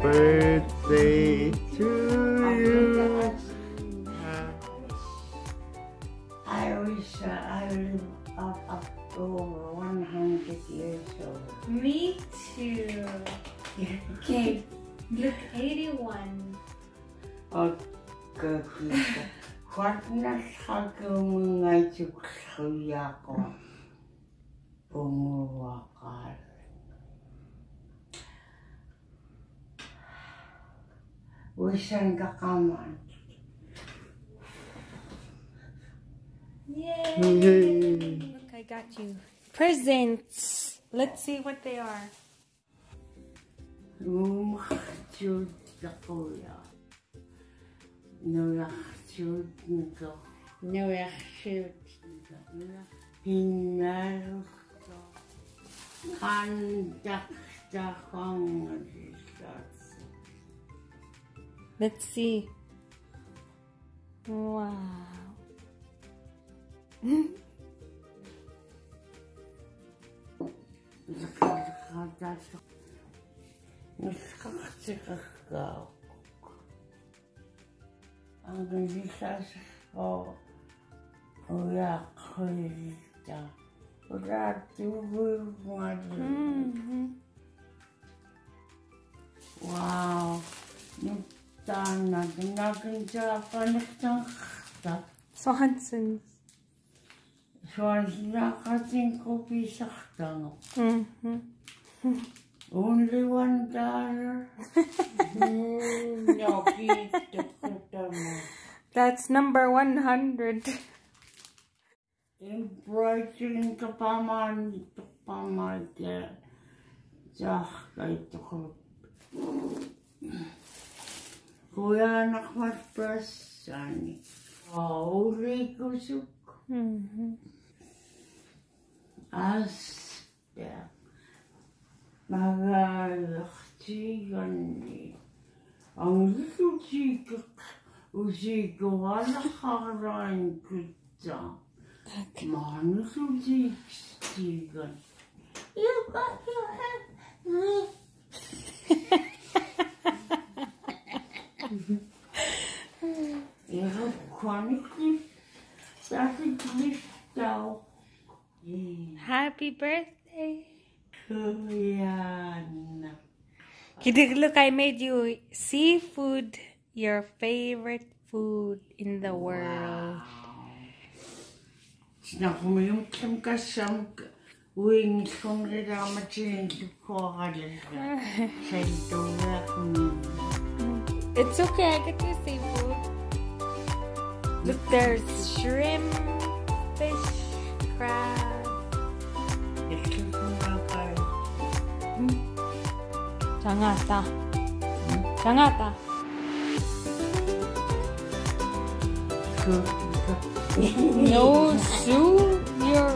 birthday to you. I wish uh, I live up, up to over 100 years old. Me too. Okay. Look, 81. Oh, good. What na sabi nga suya ko? Wisan ka kaman. Yay! Yay. Look, I got you. Presents. Let's see what they are. Umakachud na kuya. Nulakachud nito. Nulakachud nito. Hinalo ko. Kandak sa kong discuss. Let's see. Wow. Nakakadato. Nakakasikas ka. Tanga. Mm-hmm. Only one dollar. Mo. That's number 100. Embroidering ka pa man, ito pa Гуянахвар прасани. Аурикусук. Ас бя. Магаалхтиганни. Аурикусик усигуалахараан кутта. Манусусик стиган. Юкахи Fick lyfta upp. Happy birthday. Kidig, look, I made you seafood your favorite food in the world. Snack mo yung kasam wings kung nilamatin ko kalala. Sa ito ako It's okay, I get your seafood. Look, there's shrimp, fish, crab. Ito ko nga kayo. 장하다. 장하다. So, No soup. Your